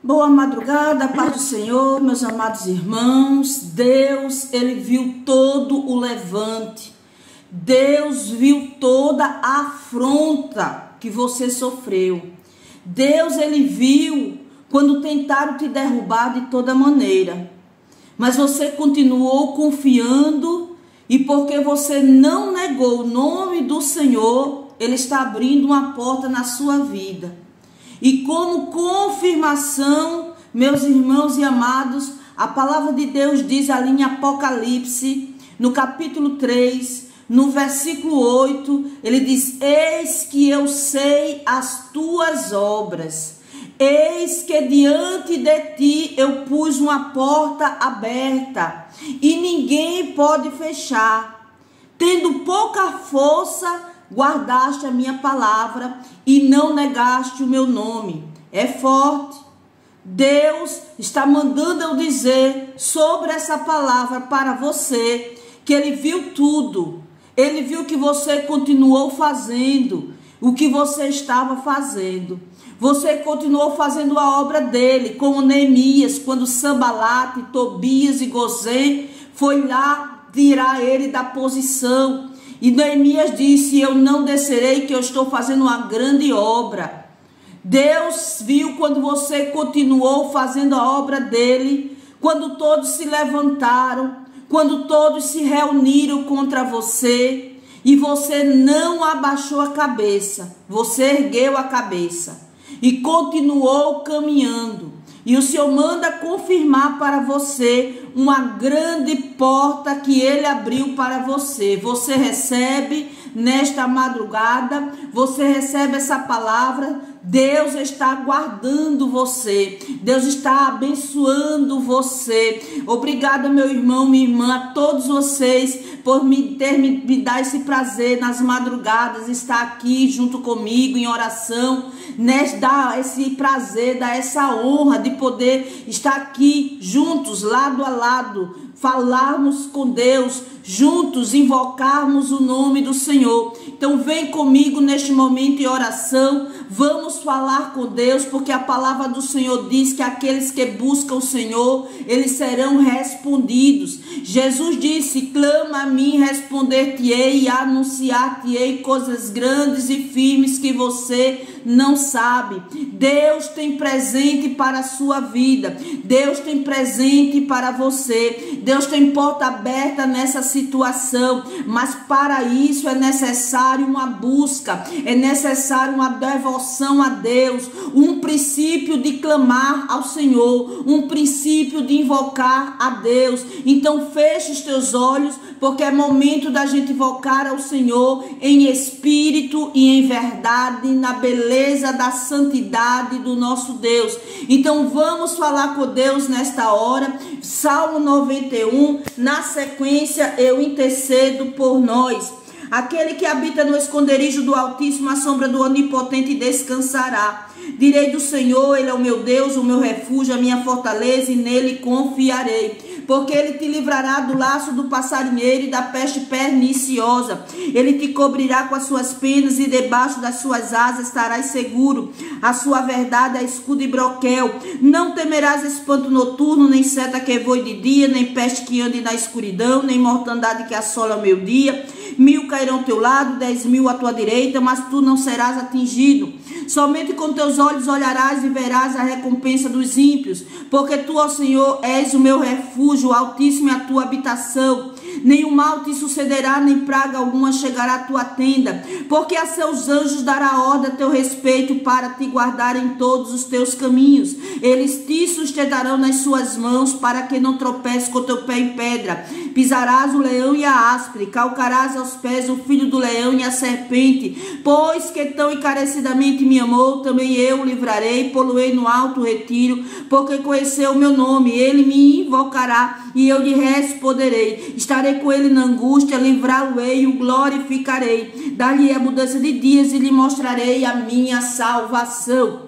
Boa madrugada, paz do Senhor, meus amados irmãos. Deus, ele viu todo o levante. Deus viu toda a afronta que você sofreu. Deus, ele viu quando tentaram te derrubar de toda maneira. Mas você continuou confiando e porque você não negou o nome do Senhor, ele está abrindo uma porta na sua vida. E como confirmação, meus irmãos e amados, a palavra de Deus diz ali em Apocalipse, no capítulo 3, no versículo 8, ele diz: Eis que eu sei as tuas obras. Eis que diante de ti eu pus uma porta aberta e ninguém pode fechar. Tendo pouca força, guardaste a minha palavra e não negaste o meu nome. É forte. Deus está mandando eu dizer sobre essa palavra para você que ele viu tudo. Ele viu que você continuou fazendo o que você estava fazendo. Você continuou fazendo a obra dele, como Neemias, quando Sambalate, Tobias e Gozém foi lá tirar ele da posição e Neemias disse: Eu não descerei, que eu estou fazendo uma grande obra. Deus viu quando você continuou fazendo a obra dele, quando todos se levantaram, quando todos se reuniram contra você e você não abaixou a cabeça, você ergueu a cabeça e continuou caminhando. E o Senhor manda confirmar para você uma grande porta que ele abriu para você. Você recebe nesta madrugada, você recebe essa palavra Deus está guardando você. Deus está abençoando você. Obrigada, meu irmão, minha irmã, a todos vocês por me ter me, me dar esse prazer nas madrugadas, estar aqui junto comigo em oração, né? dar esse prazer, dar essa honra de poder estar aqui juntos, lado a lado, falarmos com Deus, juntos invocarmos o nome do Senhor. Então vem comigo neste momento em oração, vamos falar com Deus, porque a palavra do Senhor diz que aqueles que buscam o Senhor, eles serão respondidos. Jesus disse: "Clama a mim, responder-te-ei e anunciar-te-ei coisas grandes e firmes que você não sabe. Deus tem presente para a sua vida. Deus tem presente para você. Deus tem porta aberta nessa situação, mas para isso é necessário uma busca, é necessário uma devoção a Deus, um princípio de clamar ao Senhor, um princípio de invocar a Deus. Então feche os teus olhos, porque é momento da gente invocar ao Senhor em espírito e em verdade, na beleza da santidade do nosso Deus. Então vamos falar com Deus nesta hora. Salmo 91, na sequência eu intercedo por nós. Aquele que habita no esconderijo do Altíssimo, a sombra do Onipotente descansará. Direi do Senhor, Ele é o meu Deus, o meu refúgio, a minha fortaleza, e nele confiarei porque ele te livrará do laço do passarinheiro e da peste perniciosa. Ele te cobrirá com as suas penas e debaixo das suas asas estarás seguro. A sua verdade é escudo e broquel. Não temerás espanto noturno, nem seta que voe de dia, nem peste que ande na escuridão, nem mortandade que assola ao meio-dia. Mil cairão ao teu lado, dez mil à tua direita, mas tu não serás atingido. Somente com teus olhos olharás e verás a recompensa dos ímpios, porque tu, ó Senhor, és o meu refúgio, o Altíssimo é a tua habitação. Nenhum mal te sucederá, nem praga alguma chegará à tua tenda, porque a seus anjos dará ordem a teu respeito para te guardar em todos os teus caminhos. Eles te sustentarão nas suas mãos, para que não tropece com teu pé em pedra. Pisarás o leão e a áspide, calcarás aos pés o filho do leão e a serpente. Pois que tão encarecidamente me amou, também eu o livrarei, poluei no alto retiro, porque conheceu o meu nome. Ele me invocará e eu lhe responderei. Estarei com ele na angústia, livrá-lo-ei e o glorificarei. Dar-lhe mudança de dias e lhe mostrarei a minha salvação.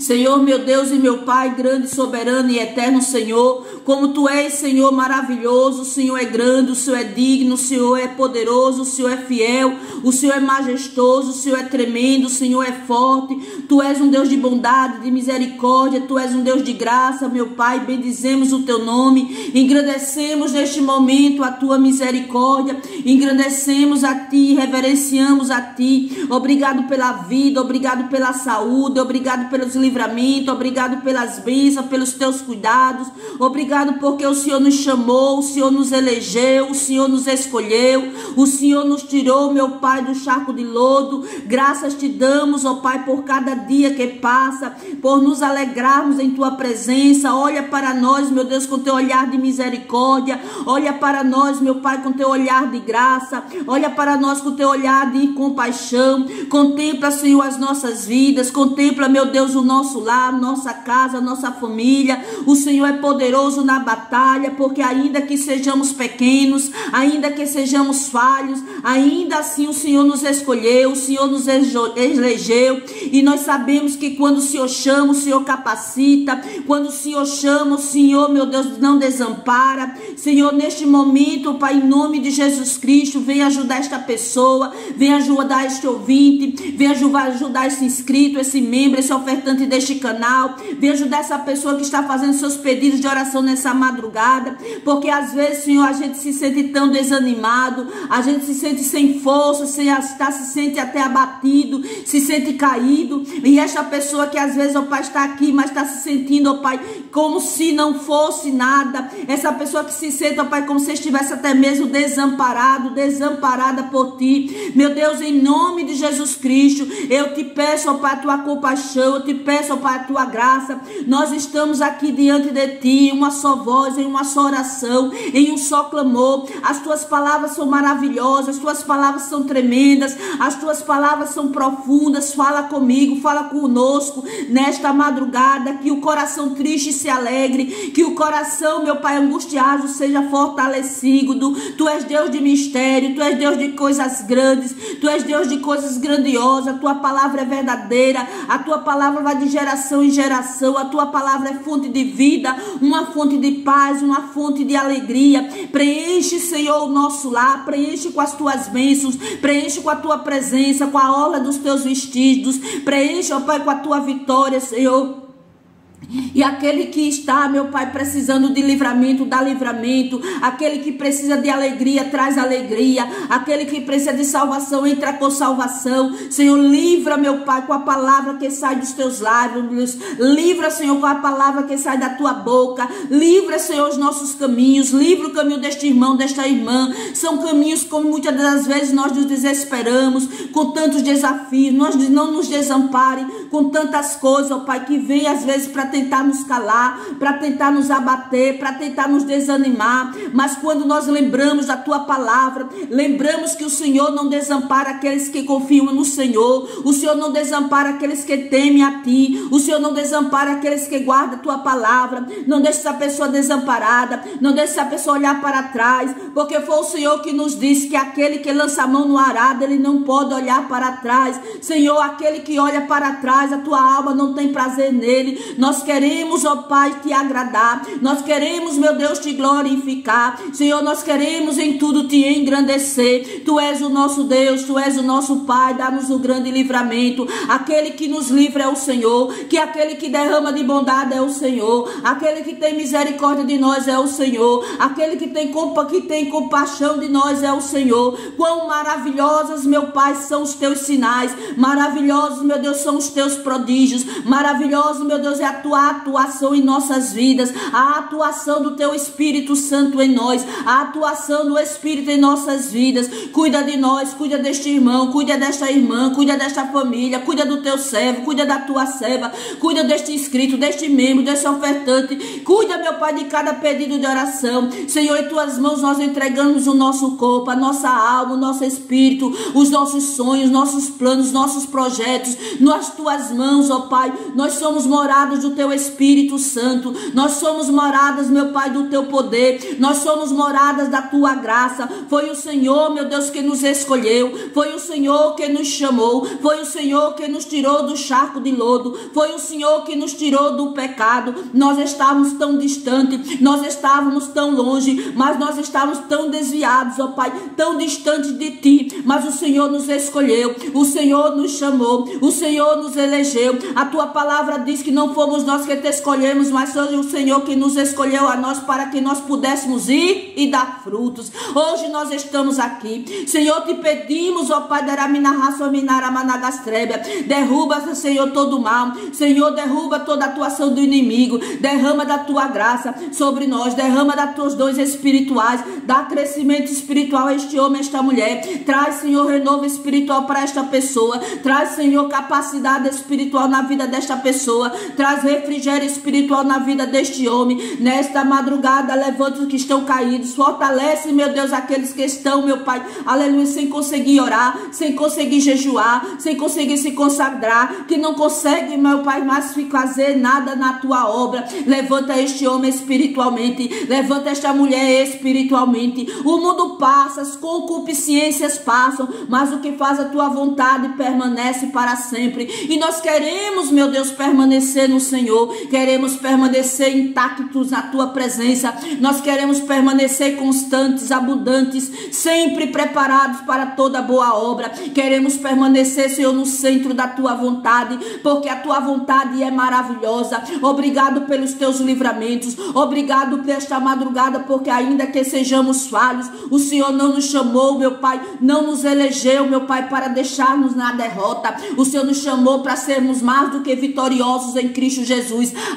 Senhor, meu Deus e meu Pai, grande, soberano e eterno Senhor, como tu és, Senhor, maravilhoso, o Senhor é grande, o Senhor é digno, o Senhor é poderoso, o Senhor é fiel, o Senhor é majestoso, o Senhor é tremendo, o Senhor é forte, tu és um Deus de bondade, de misericórdia, tu és um Deus de graça, meu Pai, bendizemos o teu nome, engrandecemos neste momento a tua misericórdia, engrandecemos a ti, reverenciamos a ti, obrigado pela vida, obrigado pela saúde, obrigado pelos livramentos, obrigado pelas bênçãos, pelos teus cuidados, obrigado porque o Senhor nos chamou, o Senhor nos elegeu, o Senhor nos escolheu, o Senhor nos tirou, meu Pai, do charco de lodo. Graças te damos, ó Pai, por cada dia que passa, por nos alegrarmos em tua presença. Olha para nós, meu Deus, com teu olhar de misericórdia. Olha para nós, meu Pai, com teu olhar de graça. Olha para nós com teu olhar de compaixão. Contempla, Senhor, as nossas vidas. Contempla, meu Deus, o nosso lar, nossa casa, nossa família. O Senhor é poderoso na batalha, porque ainda que sejamos pequenos, ainda que sejamos falhos, ainda assim o Senhor nos escolheu, o Senhor nos elegeu, e nós sabemos que quando o Senhor chama, o Senhor capacita, quando o Senhor chama, o Senhor, meu Deus, não desampara. Senhor, neste momento, Pai, em nome de Jesus Cristo, vem ajudar esta pessoa, vem ajudar este ouvinte, vem ajudar esse inscrito, esse membro, esse ofertante deste canal, vem ajudar essa pessoa que está fazendo seus pedidos de oração nessa madrugada, porque às vezes, Senhor, a gente se sente tão desanimado, a gente se sente sem força, sem está, se sente até abatido, se sente caído, e esta pessoa que às vezes o Pai está aqui, mas está se sentindo, ó Pai, como se não fosse nada, essa pessoa que se sente, ó Pai, como se estivesse até mesmo desamparado, desamparada por Ti, meu Deus, em nome de Jesus Cristo, eu te peço, ó Pai, Tua compaixão, te peço, Pai, a Tua graça, nós estamos aqui diante de Ti, uma só voz, em uma só oração, em um só clamor, as Tuas palavras são maravilhosas, as Tuas palavras são tremendas, as Tuas palavras são profundas, fala comigo, fala conosco, nesta madrugada, que o coração triste se alegre, que o coração, meu Pai, angustiado seja fortalecido. Tu és Deus de mistério, Tu és Deus de coisas grandes, Tu és Deus de coisas grandiosas. A Tua palavra é verdadeira, a Tua palavra vai de geração em geração, a Tua palavra é fonte de vida, uma fonte de paz, uma fonte de alegria. Preenche, Senhor, o nosso lar, preenche com as Tuas bênçãos, preenche com a Tua presença, com a orla dos Teus vestidos, preenche, ó Pai, com a Tua vitória, Senhor. E aquele que está, meu Pai, precisando de livramento, dá livramento. Aquele que precisa de alegria, traz alegria. Aquele que precisa de salvação, entra com salvação. Senhor, livra, meu Pai, com a palavra que sai dos teus lábios. Livra, Senhor, com a palavra que sai da tua boca. Livra, Senhor, os nossos caminhos. Livra o caminho deste irmão, desta irmã. São caminhos como muitas das vezes nós nos desesperamos, com tantos desafios. Nós não nos desampare com tantas coisas, ó Pai, que vem às vezes para tentar nos calar, para tentar nos abater, para tentar nos desanimar. Mas quando nós lembramos da tua palavra, lembramos que o Senhor não desampara aqueles que confiam no Senhor, o Senhor não desampara aqueles que temem a ti, o Senhor não desampara aqueles que guardam a tua palavra. Não deixe essa pessoa desamparada, não deixe essa pessoa olhar para trás, porque foi o Senhor que nos disse que aquele que lança a mão no arado, ele não pode olhar para trás. Senhor, aquele que olha para trás, a tua alma não tem prazer nele. Nós queremos, ó Pai, te agradar. Nós queremos, meu Deus, te glorificar. Senhor, nós queremos em tudo te engrandecer. Tu és o nosso Deus, tu és o nosso Pai. Dá-nos o grande livramento. Aquele que nos livra é o Senhor. Que aquele que derrama de bondade é o Senhor. Aquele que tem misericórdia de nós é o Senhor. Aquele que tem, que tem compaixão de nós é o Senhor. Quão maravilhosas, meu Pai, são os teus sinais. Maravilhosos, meu Deus, são os teus prodígios. Maravilhoso, meu Deus, é a tua tua atuação em nossas vidas, a atuação do teu Espírito Santo em nós, a atuação do Espírito em nossas vidas. Cuida de nós, cuida deste irmão, cuida desta irmã, cuida desta família, cuida do teu servo, cuida da tua serva, cuida deste inscrito, deste membro, deste ofertante. Cuida, meu Pai, de cada pedido de oração. Senhor, em tuas mãos nós entregamos o nosso corpo, a nossa alma, o nosso espírito, os nossos sonhos, nossos planos, nossos projetos, nas tuas mãos, ó Pai. Nós somos morados do teu Espírito Santo. Nós somos moradas, meu Pai, do teu poder. Nós somos moradas da tua graça. Foi o Senhor, meu Deus, que nos escolheu. Foi o Senhor que nos chamou. Foi o Senhor que nos tirou do charco de lodo. Foi o Senhor que nos tirou do pecado. Nós estávamos tão distantes, nós estávamos tão longe, mas nós estávamos tão desviados, ó Pai, tão distantes de ti. Mas o Senhor nos escolheu, o Senhor nos chamou, o Senhor nos elegeu. A tua palavra diz que não fomos nós que te escolhemos, mas foi o Senhor que nos escolheu a nós para que nós pudéssemos ir e dar frutos. Hoje nós estamos aqui. Senhor, te pedimos, ó Pai, derruba, Senhor, todo o mal. Senhor, derruba toda a atuação do inimigo. Derrama da tua graça sobre nós. Derrama da tuas dons espirituais. Dá crescimento espiritual a este homem, a esta mulher. Traz, Senhor, renovo espiritual para esta pessoa. Traz, Senhor, capacidade espiritual na vida desta pessoa. Traz refrigério espiritual na vida deste homem. Nesta madrugada, levanta os que estão caídos. Fortalece, meu Deus, aqueles que estão, meu Pai, aleluia, sem conseguir orar, sem conseguir jejuar, sem conseguir se consagrar, que não consegue, meu Pai, mais fazer nada na tua obra. Levanta este homem espiritualmente, levanta esta mulher espiritualmente. O mundo passa, as concupiscências passam, mas o que faz a tua vontade permanece para sempre. E nós queremos, meu Deus, permanecer no Senhor, queremos permanecer intactos na tua presença, nós queremos permanecer constantes, abundantes, sempre preparados para toda boa obra. Queremos permanecer, Senhor, no centro da tua vontade, porque a tua vontade é maravilhosa. Obrigado pelos teus livramentos. Obrigado por esta madrugada, porque ainda que sejamos falhos, o Senhor não nos chamou, meu Pai, não nos elegeu, meu Pai, para deixar-nos na derrota. O Senhor nos chamou para sermos mais do que vitoriosos em Cristo Jesus.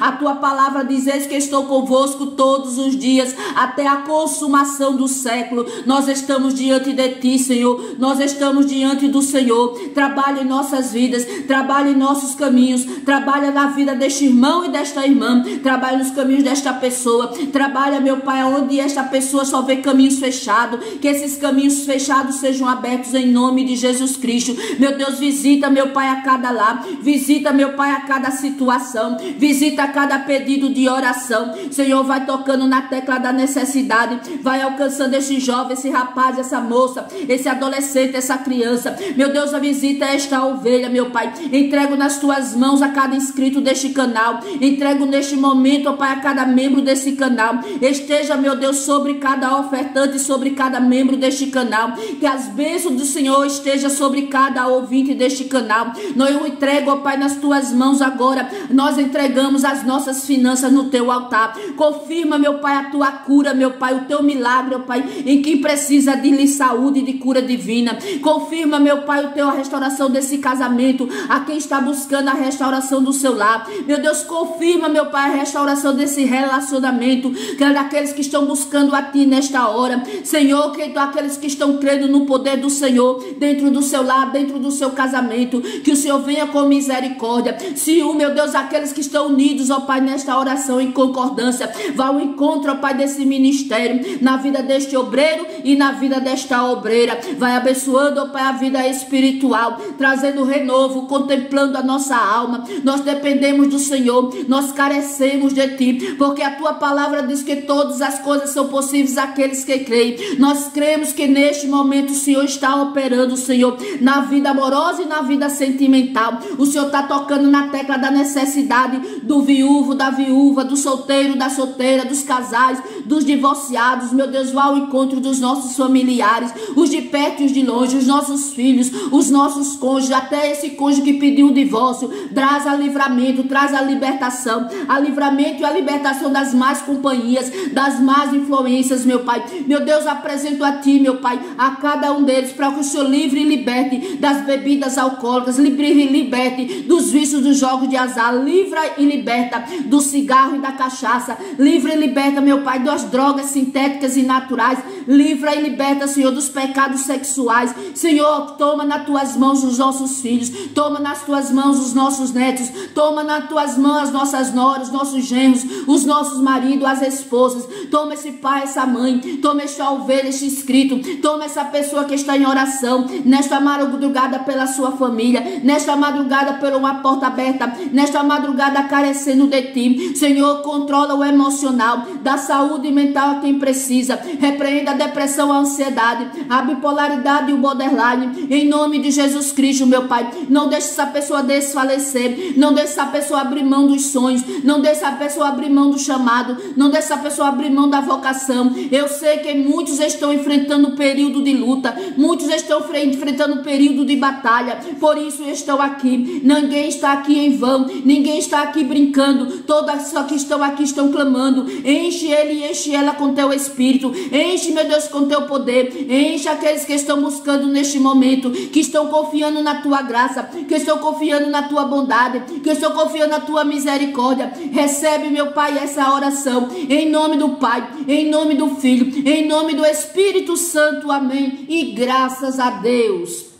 A tua palavra diz que estou convosco todos os dias até a consumação do século. Nós estamos diante de ti, Senhor. Nós estamos diante do Senhor. Trabalha em nossas vidas, trabalha em nossos caminhos, trabalha na vida deste irmão e desta irmã, trabalha nos caminhos desta pessoa. Trabalha, meu Pai, onde esta pessoa só vê caminhos fechados, que esses caminhos fechados sejam abertos em nome de Jesus Cristo. Meu Deus, visita, meu Pai, a cada lá, visita, meu Pai, a cada situação, visita cada pedido de oração. Senhor, vai tocando na tecla da necessidade, vai alcançando esse jovem, esse rapaz, essa moça, esse adolescente, essa criança. Meu Deus, visita esta ovelha, meu Pai. Entrego nas tuas mãos a cada inscrito deste canal. Entrego neste momento, ó Pai, a cada membro desse canal. Esteja, meu Deus, sobre cada ofertante, sobre cada membro deste canal. Que as bênçãos do Senhor esteja sobre cada ouvinte deste canal. Nós eu entrego, ó Pai, nas tuas mãos agora. Nós entregamos as nossas finanças no teu altar. Confirma, meu Pai, a tua cura, meu Pai, o teu milagre, ó Pai, em quem precisa de saúde e de cura divina. Confirma, meu Pai, o teu a restauração desse casamento, a quem está buscando a restauração do seu lar. Meu Deus, confirma, meu Pai, a restauração desse relacionamento, que é daqueles que estão buscando a ti nesta hora. Senhor, que aqueles que estão crendo no poder do Senhor dentro do seu lar, dentro do seu casamento, que o Senhor venha com misericórdia. Se o meu Deus, aqueles que estão unidos, ó Pai, nesta oração em concordância, vá ao encontro, ó Pai, desse ministério, na vida deste obreiro e na vida desta obreira. Vai abençoando, ó Pai, a vida espiritual, trazendo renovo, contemplando a nossa alma. Nós dependemos do Senhor, nós carecemos de Ti, porque a Tua palavra diz que todas as coisas são possíveis àqueles que creem. Nós cremos que neste momento o Senhor está operando, Senhor, na vida amorosa e na vida sentimental. O Senhor está tocando na tecla da necessidade do viúvo, da viúva, do solteiro, da solteira, dos casais, dos divorciados. Meu Deus, vá ao encontro dos nossos familiares, os de perto e os de longe, os nossos filhos, os nossos cônjuges, até esse cônjuge que pediu o divórcio. Traz a livramento, traz a libertação, a livramento e a libertação das más companhias, das más influências, meu Pai. Meu Deus, apresento a Ti, meu Pai, a cada um deles, para que o Senhor livre e liberte das bebidas alcoólicas, livre e liberte dos vícios dos jogos de azar, livra e liberta do cigarro e da cachaça, livre e liberta, meu Pai, das as drogas sintéticas e naturais. Livra e liberta, Senhor, dos pecados sexuais. Senhor, toma nas tuas mãos os nossos filhos, toma nas tuas mãos os nossos netos, toma nas tuas mãos as nossas noras, nossos genros, os nossos maridos, as esposas. Toma esse pai, essa mãe, toma esta ovelha, este inscrito, toma essa pessoa que está em oração, nesta madrugada pela sua família, nesta madrugada por uma porta aberta, nesta madrugada carecendo de ti. Senhor, controla o emocional, da saúde mental a quem precisa. Repreenda a depressão, a ansiedade, a bipolaridade e o borderline. Em nome de Jesus Cristo, meu Pai. Não deixe essa pessoa desfalecer. Não deixe essa pessoa abrir mão dos sonhos. Não deixe essa pessoa abrir mão do chamado. Não deixe essa pessoa abrir mão da vocação. Eu sei que muitos estão enfrentando um período de luta. Muitos estão enfrentando um período de batalha. Por isso estão aqui. Ninguém está aqui em vão. Ninguém está aqui brincando. Todas que estão aqui estão clamando. Enche ele e enche ela com teu espírito. Enche, meu Deus, com teu poder. Enche aqueles que estão buscando neste momento, que estão confiando na tua graça, que estão confiando na tua bondade, que estão confiando na tua misericórdia. Recebe, meu Pai, essa oração. Em nome do Pai, em nome do Filho, em nome do Espírito Santo. Amém. E graças a Deus.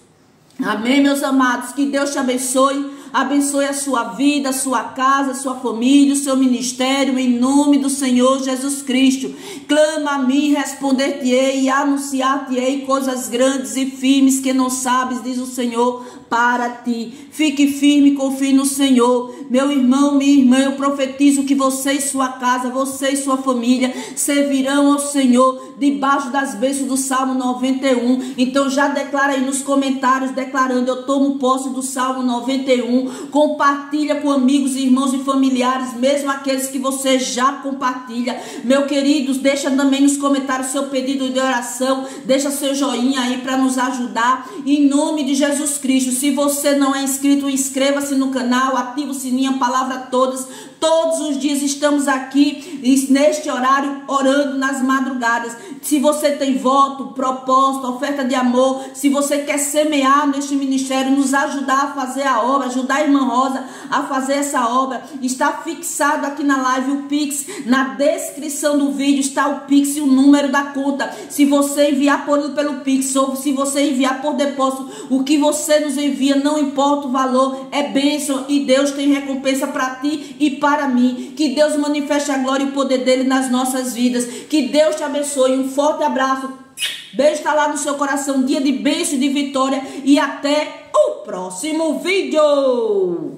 Amém, meus amados. Que Deus te abençoe abençoe a sua vida, a sua casa, a sua família, o seu ministério, em nome do Senhor Jesus Cristo. Clama a mim, responder-te-ei e anunciar-te-ei coisas grandes e firmes que não sabes, diz o Senhor para ti. Fique firme, confie no Senhor. Meu irmão, minha irmã, eu profetizo que você e sua casa, você e sua família servirão ao Senhor debaixo das bênçãos do Salmo 91. Então já declara aí nos comentários, declarando: Eu tomo posse do Salmo 91. Compartilha com amigos, irmãos e familiares, mesmo aqueles que você já compartilha. Meu queridos, deixa também nos comentários seu pedido de oração. Deixa seu joinha aí para nos ajudar. Em nome de Jesus Cristo. Se você não é inscrito, inscreva-se no canal, ative o sininho, palavra todas. Todos os dias estamos aqui neste horário orando nas madrugadas. Se você tem voto, propósito, oferta de amor, se você quer semear neste ministério, nos ajudar a fazer a obra, ajudar a irmã Rosa a fazer essa obra, está fixado aqui na live o Pix. Na descrição do vídeo está o Pix e o número da conta. Se você enviar por, pelo Pix ou se você enviar por depósito, o que você nos envia, não importa o valor, é bênção e Deus tem recompensa para ti e para mim. Que Deus manifeste a glória e o poder dele nas nossas vidas. Que Deus te abençoe. Um forte abraço. Beijo está lá no seu coração. Dia de e de vitória. E até o próximo vídeo.